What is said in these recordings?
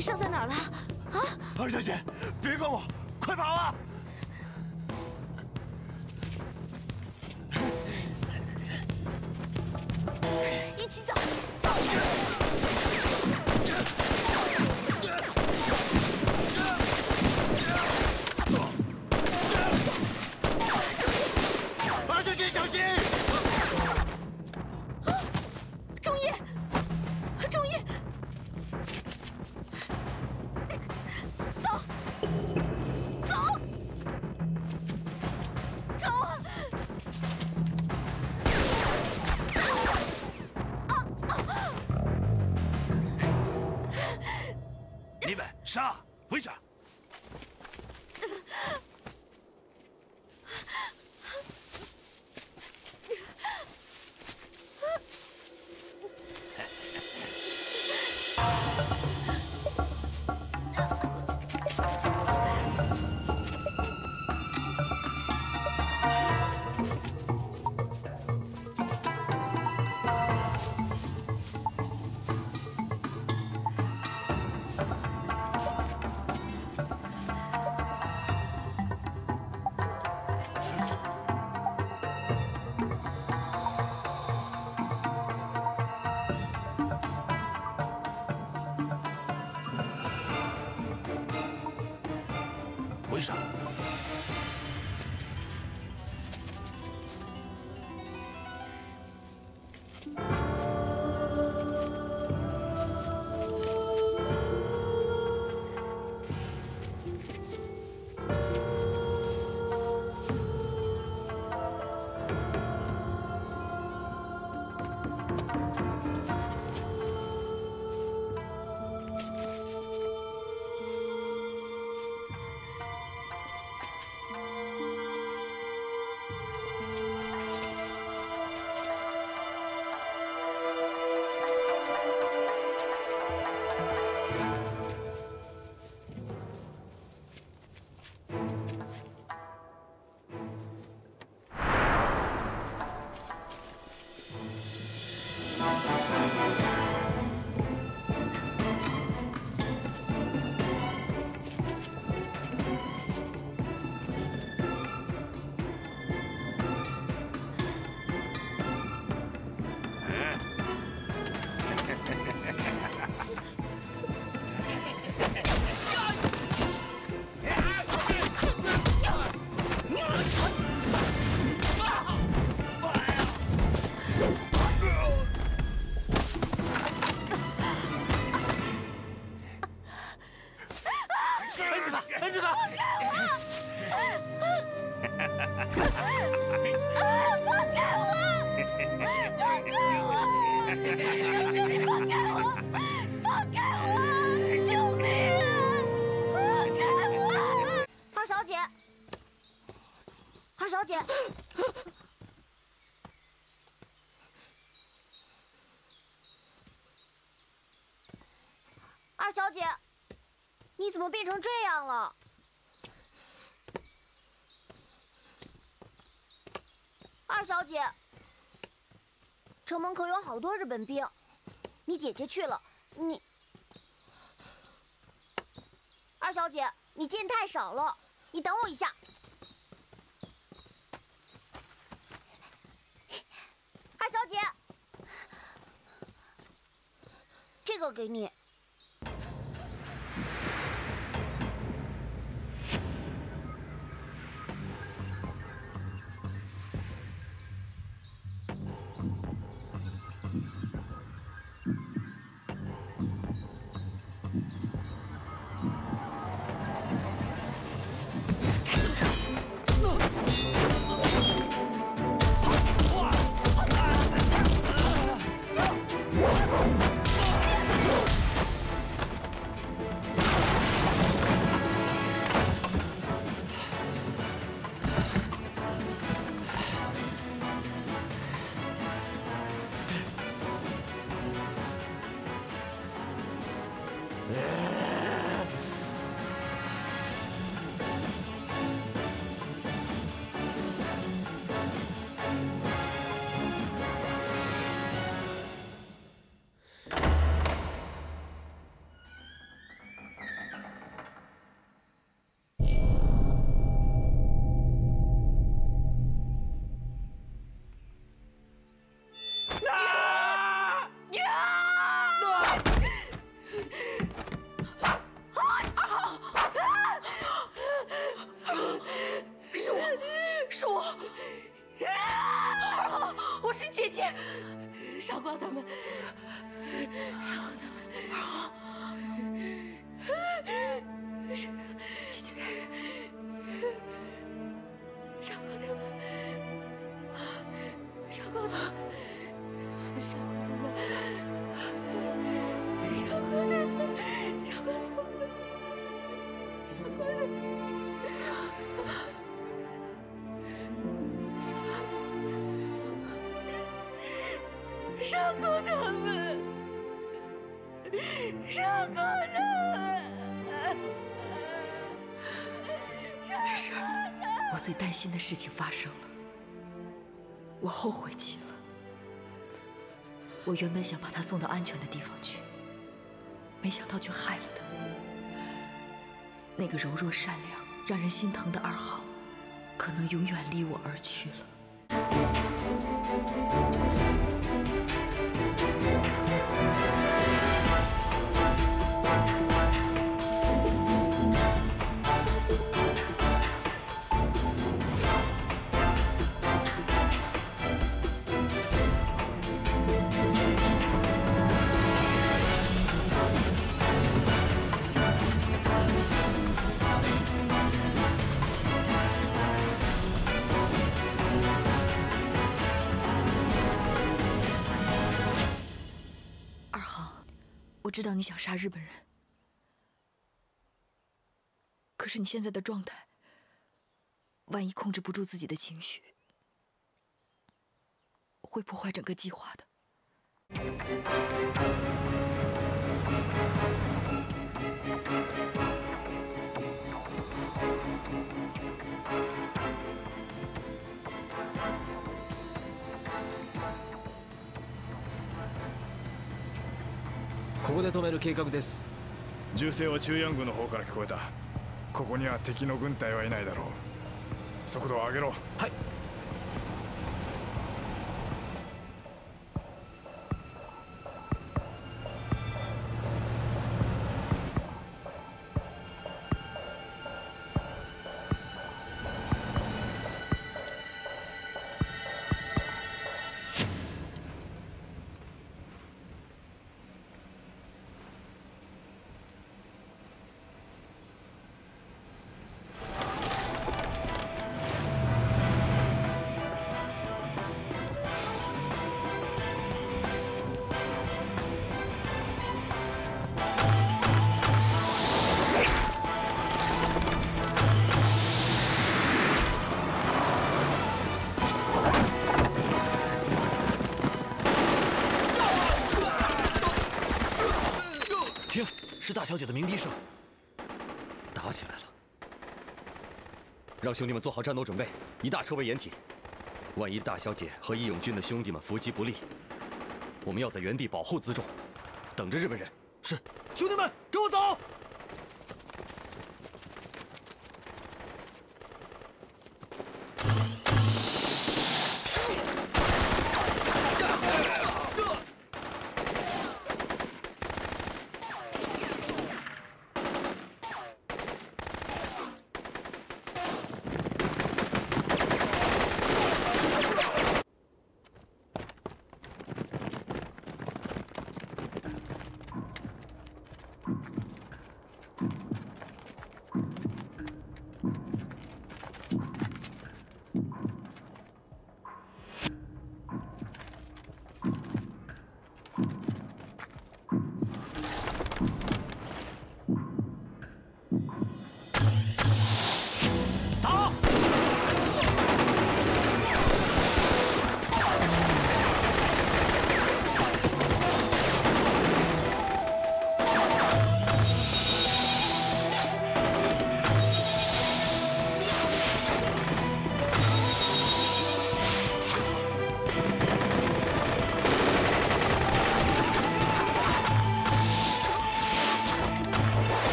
你伤在哪儿了？啊！二小姐，别管我，快跑啊！你们杀不杀？you 小姐。二小姐，你怎么变成这样了，二小姐？城门口有好多日本兵，你姐姐去了，你二小姐，你见太少了，你等我一下。二小姐，这这个给你。我是姐姐，杀光他们，杀光他们，二红，是姐姐在，杀光他们，杀光他们。伤口他们，伤口他们，没事，我最担心的事情发生了，我后悔极了。我原本想把他送到安全的地方去，没想到却害了他。那个柔弱善良、让人心疼的二号，可能永远离我而去了。知道你想杀日本人，可是你现在的状态，万一控制不住自己的情绪，会破坏整个计划的。ここで止める計画です。銃声は中央軍の方から聞こえた。ここには敵の軍隊はいないだろう。速度を上げろ。はい小姐的鸣笛声。打起来了，让兄弟们做好战斗准备，以大车为掩体。万一大小姐和义勇军的兄弟们伏击不利，我们要在原地保护辎重，等着日本人。是，兄弟们，跟我走！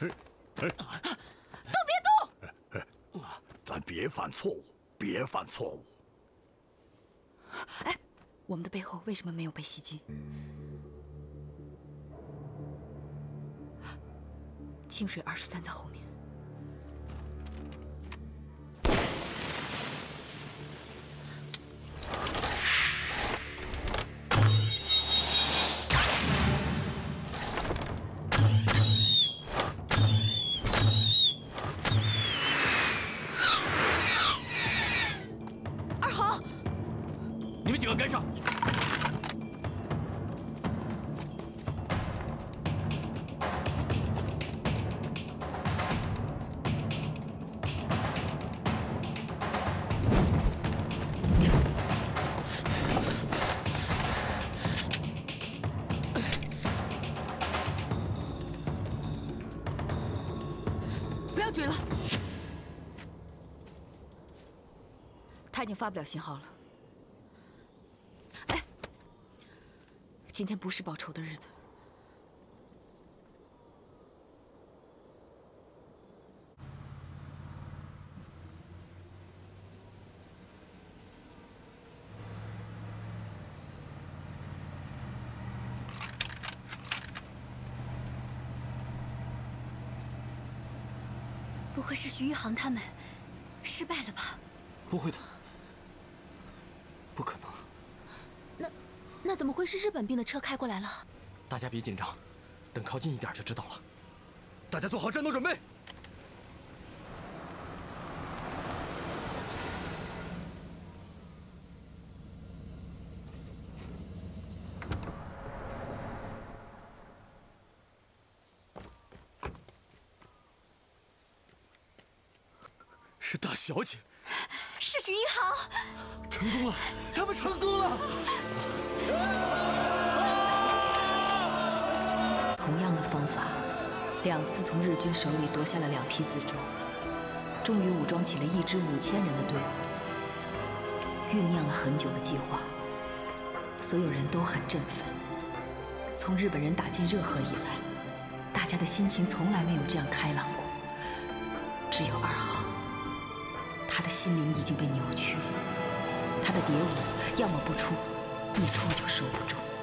都别动！咱别犯错误，别犯错误。哎，我们的背后为什么没有被袭击？清水二十三在后面。跟上。不要追了，他已经发不了信号了。今天不是报仇的日子。不会是徐一航他们失败了吧？不会的，不可能。那那怎么会是日本兵的车开过来了？大家别紧张，等靠近一点就知道了。大家做好战斗准备。是大小姐，是徐一航！成功了，他们成功了！同样的方法，两次从日军手里夺下了两批辎重，终于武装起了一支五千人的队伍。酝酿了很久的计划，所有人都很振奋。从日本人打进热河以来，大家的心情从来没有这样开朗过。只有二航，他的心灵已经被扭曲了，他的蝶舞要么不出，一戳就收不住。